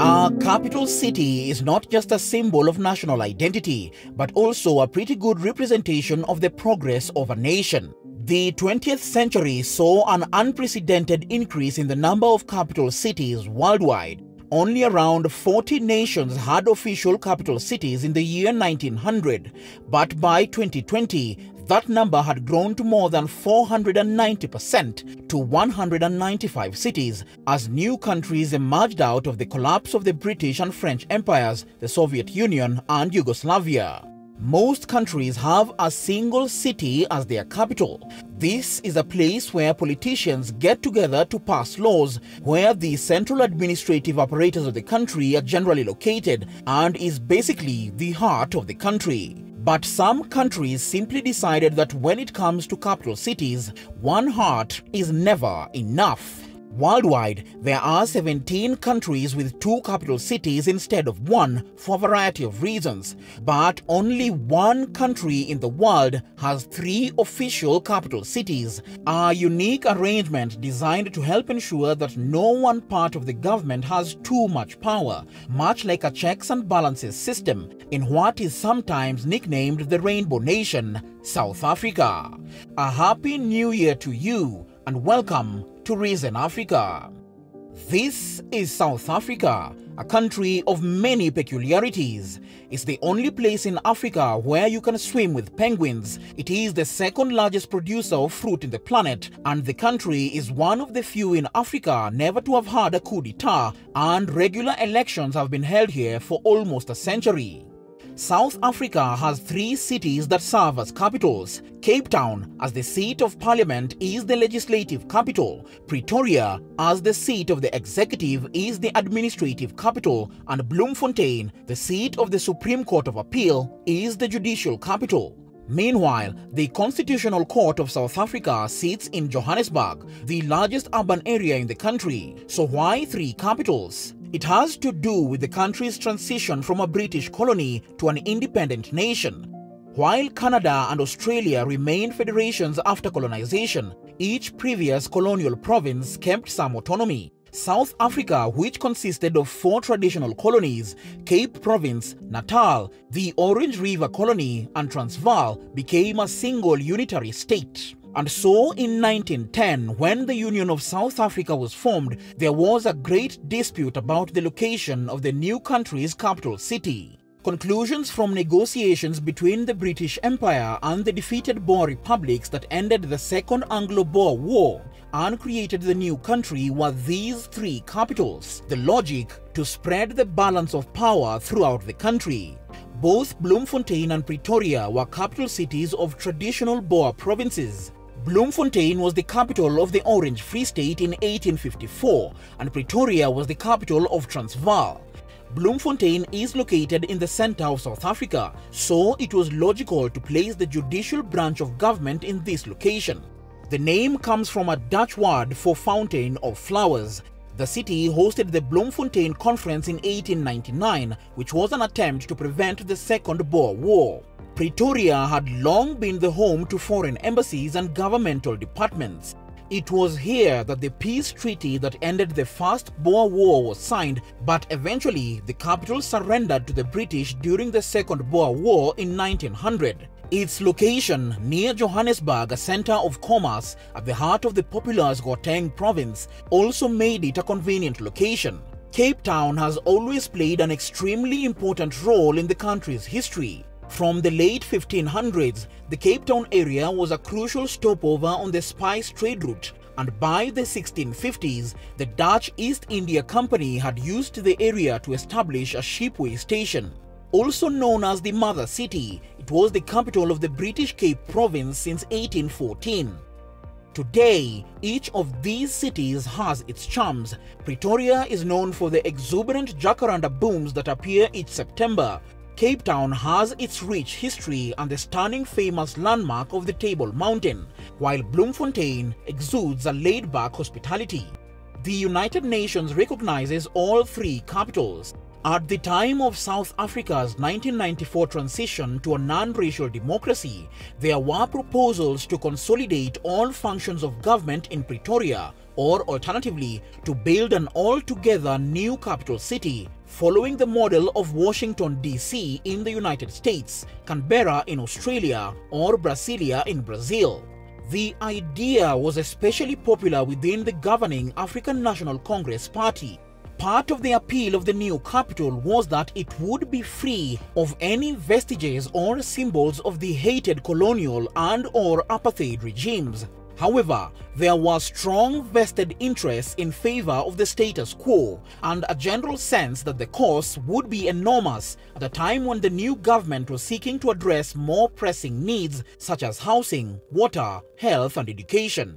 Our capital city is not just a symbol of national identity, but also a pretty good representation of the progress of a nation. The 20th century saw an unprecedented increase in the number of capital cities worldwide. Only around 40 nations had official capital cities in the year 1900, but by 2020, that number had grown to more than 490% to 195 cities as new countries emerged out of the collapse of the British and French empires, the Soviet Union, and Yugoslavia. Most countries have a single city as their capital. This is a place where politicians get together to pass laws, where the central administrative apparatus of the country are generally located, and is basically the heart of the country. But some countries simply decided that when it comes to capital cities, one heart is never enough. Worldwide, there are 17 countries with two capital cities instead of one for a variety of reasons, but only one country in the world has three official capital cities, a unique arrangement designed to help ensure that no one part of the government has too much power, much like a checks and balances system in what is sometimes nicknamed the Rainbow Nation, South Africa. A happy new year to you and welcome to Risen Africa. This is South Africa, a country of many peculiarities. It's the only place in Africa where you can swim with penguins. It is the second largest producer of fruit in the planet, and the country is one of the few in Africa never to have had a coup d'etat, and regular elections have been held here for almost a century. South Africa has three cities that serve as capitals. Cape Town, as the seat of parliament, is the legislative capital. Pretoria, as the seat of the executive, is the administrative capital. And Bloemfontein, the seat of the Supreme Court of Appeal, is the judicial capital. Meanwhile, the Constitutional Court of South Africa sits in Johannesburg, the largest urban area in the country. So why three capitals? It has to do with the country's transition from a British colony to an independent nation. While Canada and Australia remained federations after colonization, each previous colonial province kept some autonomy. South Africa, which consisted of four traditional colonies, Cape Province, Natal, the Orange River Colony, and Transvaal, became a single unitary state. And so in 1910, when the Union of South Africa was formed, there was a great dispute about the location of the new country's capital city. Conclusions from negotiations between the British Empire and the defeated Boer republics that ended the Second Anglo-Boer War and created the new country were these three capitals. The logic to spread the balance of power throughout the country. Both Bloemfontein and Pretoria were capital cities of traditional Boer provinces, Bloemfontein was the capital of the Orange Free State in 1854 and Pretoria was the capital of Transvaal. Bloemfontein is located in the center of South Africa, so it was logical to place the judicial branch of government in this location. The name comes from a Dutch word for fountain of flowers. The city hosted the Bloemfontein Conference in 1899, which was an attempt to prevent the Second Boer War. Pretoria had long been the home to foreign embassies and governmental departments. It was here that the peace treaty that ended the First Boer War was signed, but eventually the capital surrendered to the British during the Second Boer War in 1900. Its location near Johannesburg, a center of commerce at the heart of the populous Gauteng province, also made it a convenient location. Cape Town has always played an extremely important role in the country's history. From the late 1500s, the Cape Town area was a crucial stopover on the spice trade route and by the 1650s, the Dutch East India Company had used the area to establish a shipway station. Also known as the Mother City, it was the capital of the British Cape Province since 1814. Today, each of these cities has its charms. Pretoria is known for the exuberant jacaranda booms that appear each September, Cape Town has its rich history and the stunning famous landmark of the Table Mountain, while Bloemfontein exudes a laid-back hospitality. The United Nations recognizes all three capitals. At the time of South Africa's 1994 transition to a non-racial democracy, there were proposals to consolidate all functions of government in Pretoria, or alternatively, to build an altogether new capital city following the model of Washington, D.C. in the United States, Canberra in Australia, or Brasilia in Brazil. The idea was especially popular within the governing African National Congress Party. Part of the appeal of the new capital was that it would be free of any vestiges or symbols of the hated colonial and or apartheid regimes However, there was strong vested interest in favor of the status quo and a general sense that the cost would be enormous at a time when the new government was seeking to address more pressing needs such as housing, water, health and education.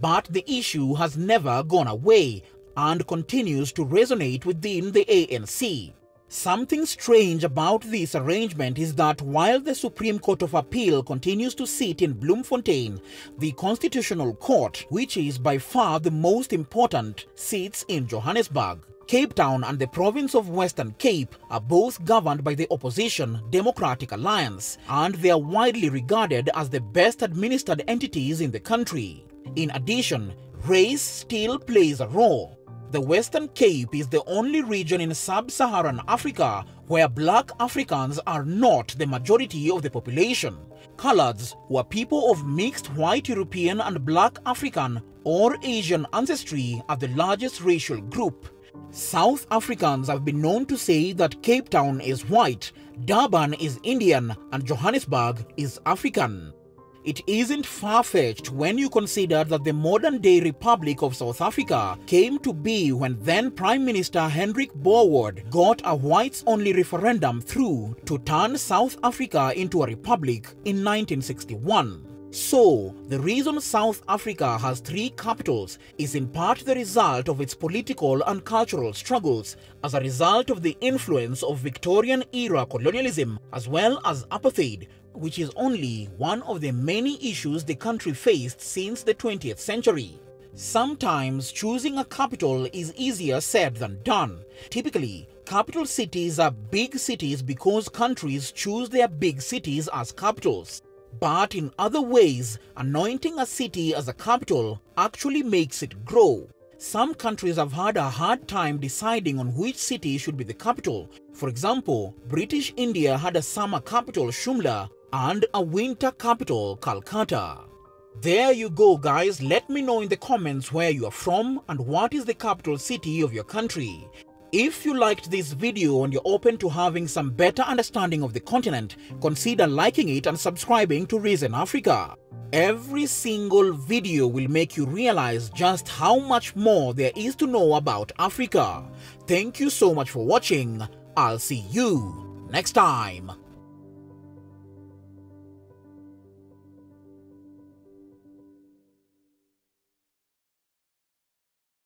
But the issue has never gone away and continues to resonate within the ANC. Something strange about this arrangement is that while the Supreme Court of Appeal continues to sit in Bloemfontein, the Constitutional Court, which is by far the most important, sits in Johannesburg. Cape Town and the province of Western Cape are both governed by the opposition Democratic Alliance, and they are widely regarded as the best administered entities in the country. In addition, race still plays a role. The Western Cape is the only region in sub-Saharan Africa where black Africans are not the majority of the population. Coloureds, were people of mixed white European and black African or Asian ancestry, are the largest racial group. South Africans have been known to say that Cape Town is white, Durban is Indian, and Johannesburg is African. It isn't far-fetched when you consider that the modern-day Republic of South Africa came to be when then Prime Minister Hendrik Verwoerd got a whites-only referendum through to turn South Africa into a republic in 1961. So, the reason South Africa has three capitals is in part the result of its political and cultural struggles as a result of the influence of Victorian-era colonialism as well as apartheid which is only one of the many issues the country faced since the 20th century. Sometimes choosing a capital is easier said than done. Typically, capital cities are big cities because countries choose their big cities as capitals. But in other ways, anointing a city as a capital actually makes it grow. Some countries have had a hard time deciding on which city should be the capital. For example, British India had a summer capital Shimla and a winter capital, Calcutta. There you go guys, let me know in the comments where you are from and what is the capital city of your country. If you liked this video and you're open to having some better understanding of the continent, consider liking it and subscribing to Risen Africa. Every single video will make you realize just how much more there is to know about Africa. Thank you so much for watching. I'll see you next time.